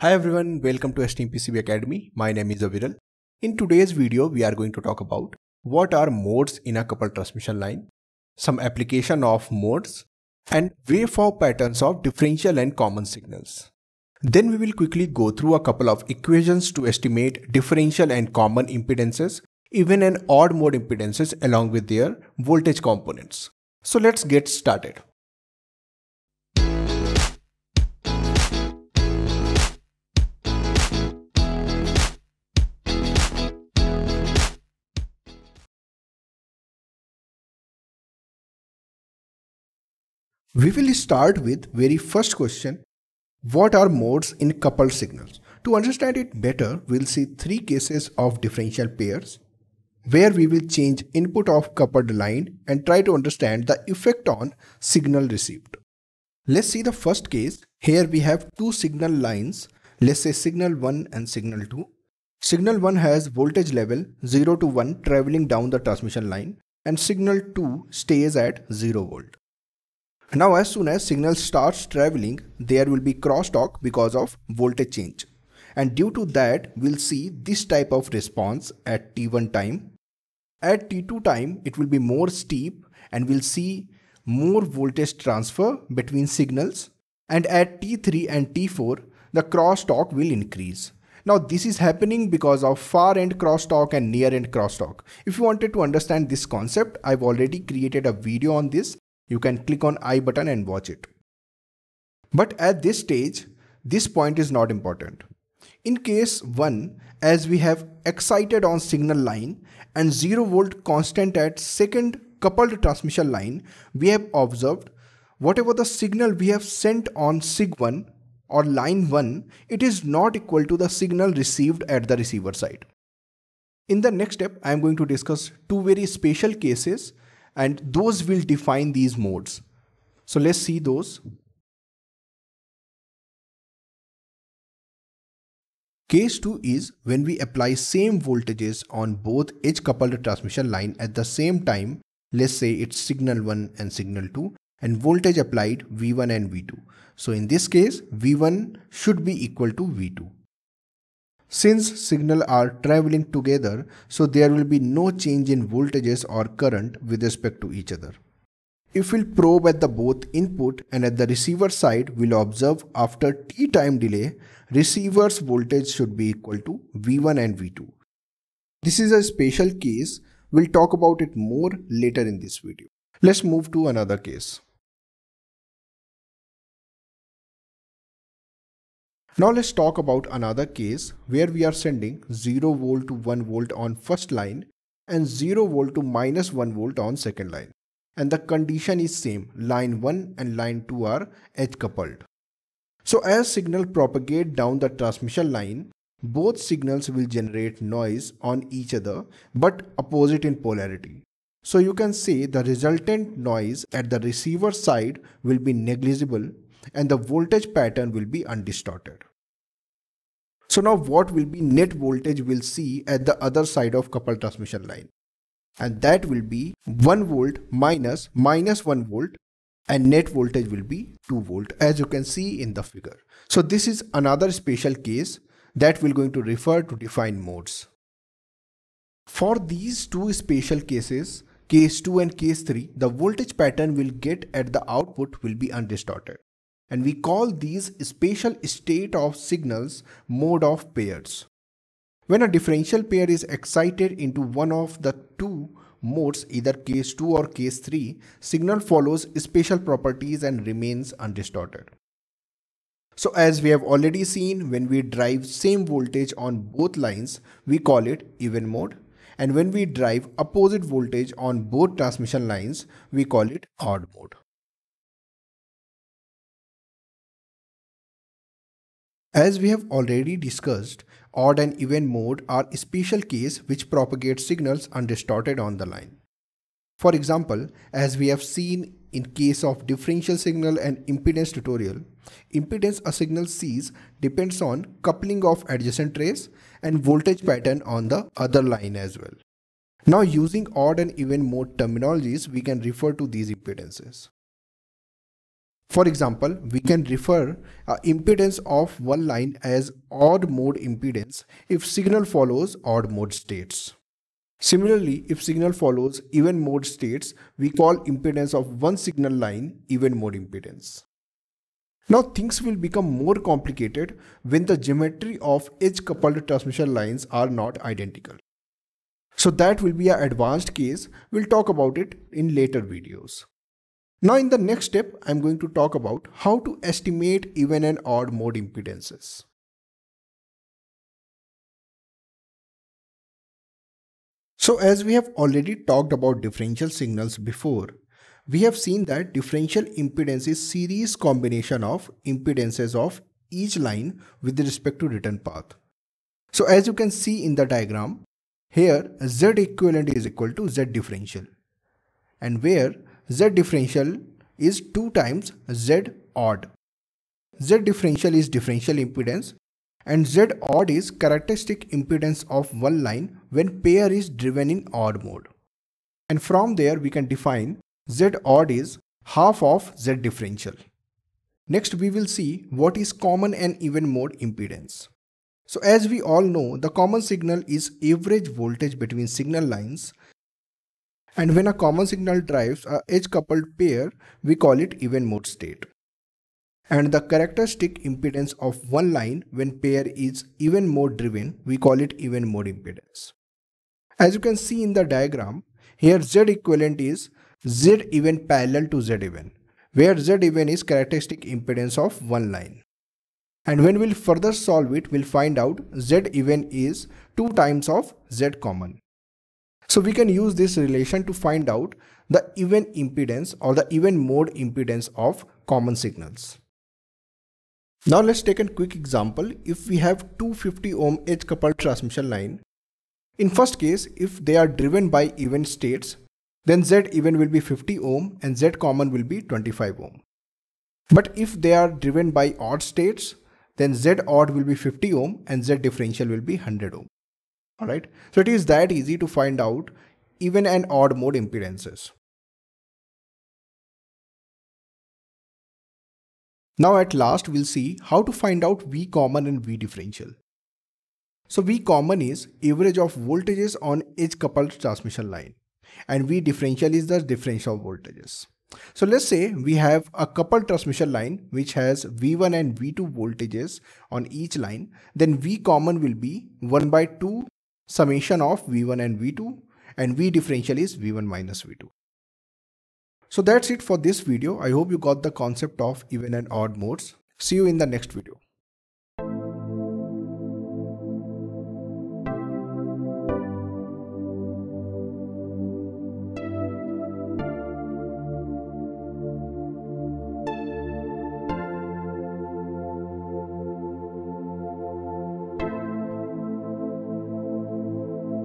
Hi everyone, welcome to EsteemPCB Academy. My name is Aviral. In today's video, we are going to talk about what are modes in a coupled transmission line, some application of modes, and waveform patterns of differential and common signals. Then we will quickly go through a couple of equations to estimate differential and common impedances, even and odd mode impedances along with their voltage components. So let's get started. We will start with very first question. What are modes in coupled signals? To understand it better, we'll see three cases of differential pairs where we will change input of coupled line and try to understand the effect on signal received. Let's see the first case. Here we have two signal lines. Let's say signal 1 and signal 2. Signal 1 has voltage level 0 to 1 traveling down the transmission line and signal 2 stays at 0 volt. Now as soon as signal starts traveling, there will be crosstalk because of voltage change. And due to that, we'll see this type of response at T1 time. At T2 time, it will be more steep and we'll see more voltage transfer between signals. And at T3 and T4, the crosstalk will increase. Now this is happening because of far end crosstalk and near end crosstalk. If you wanted to understand this concept, I've already created a video on this you can click on I button and watch it. But at this stage, this point is not important. In case 1, as we have excited on signal line and 0 volt constant at second coupled transmission line, we have observed whatever the signal we have sent on sig1 or line 1, it is not equal to the signal received at the receiver side. In the next step, I am going to discuss two very special cases and those will define these modes. So let's see those. Case 2 is when we apply same voltages on both edge coupled transmission line at the same time, let's say it's signal 1 and signal 2 and voltage applied V1 and V2. So in this case, V1 should be equal to V2. Since signal are traveling together, so there will be no change in voltages or current with respect to each other. If we'll probe at the both input and at the receiver side, we'll observe after t time delay, receiver's voltage should be equal to V1 and V2. This is a special case. We'll talk about it more later in this video. Let's move to another case. Now let's talk about another case where we are sending 0 volt to 1 volt on first line and 0 volt to minus 1 volt on second line. And the condition is same, line 1 and line 2 are edge coupled. So as signal propagate down the transmission line, both signals will generate noise on each other but opposite in polarity. So you can say the resultant noise at the receiver side will be negligible and the voltage pattern will be undistorted. So now what will be net voltage we'll see at the other side of coupled transmission line. And that will be 1 volt minus minus 1 volt and net voltage will be 2 volt as you can see in the figure. So this is another special case that we're going to refer to define modes. For these two special cases, case 2 and case 3, the voltage pattern we'll get at the output will be undistorted and we call these special state of signals mode of pairs. When a differential pair is excited into one of the two modes either case 2 or case 3, signal follows special properties and remains undistorted. So as we have already seen, when we drive same voltage on both lines, we call it even mode. And when we drive opposite voltage on both transmission lines, we call it odd mode. As we have already discussed, odd and even mode are special case which propagate signals undistorted on the line. For example, as we have seen in case of differential signal and impedance tutorial, impedance a signal sees depends on coupling of adjacent trace and voltage pattern on the other line as well. Now using odd and even mode terminologies, we can refer to these impedances. For example, we can refer a impedance of one line as odd mode impedance if signal follows odd mode states. Similarly, if signal follows even mode states, we call impedance of one signal line even mode impedance. Now things will become more complicated when the geometry of edge coupled transmission lines are not identical. So that will be an advanced case. We'll talk about it in later videos. Now in the next step, I'm going to talk about how to estimate even and odd mode impedances. So as we have already talked about differential signals before, we have seen that differential impedance is series combination of impedances of each line with respect to return path. So as you can see in the diagram, here Z equivalent is equal to Z differential and where Z differential is 2 times Z odd. Z differential is differential impedance and Z odd is characteristic impedance of one line when pair is driven in odd mode. And from there we can define Z odd is half of Z differential. Next we will see what is common and even mode impedance. So as we all know, the common signal is average voltage between signal lines and when a common signal drives a edge coupled pair, we call it even mode state. And the characteristic impedance of one line when pair is even mode driven, we call it even mode impedance. As you can see in the diagram, here Z equivalent is Z even parallel to Z even, where Z even is characteristic impedance of one line. And when we'll further solve it, we'll find out Z even is 2 times of Z common. So we can use this relation to find out the even impedance or the even mode impedance of common signals. Now let's take a quick example. If we have 250 ohm edge coupled transmission line, in first case, if they are driven by even states, then Z even will be 50 ohm and Z common will be 25 ohm. But if they are driven by odd states, then Z odd will be 50 ohm and Z differential will be 100 ohm. Alright, so it is that easy to find out even and odd mode impedances. Now at last we'll see how to find out V common and V differential. So V common is average of voltages on each coupled transmission line and V differential is the differential of voltages. So let's say we have a coupled transmission line which has V1 and V2 voltages on each line. Then V common will be 1 by 2 summation of V1 and V2 and V differential is V1 minus V2. So that's it for this video. I hope you got the concept of even and odd modes. See you in the next video.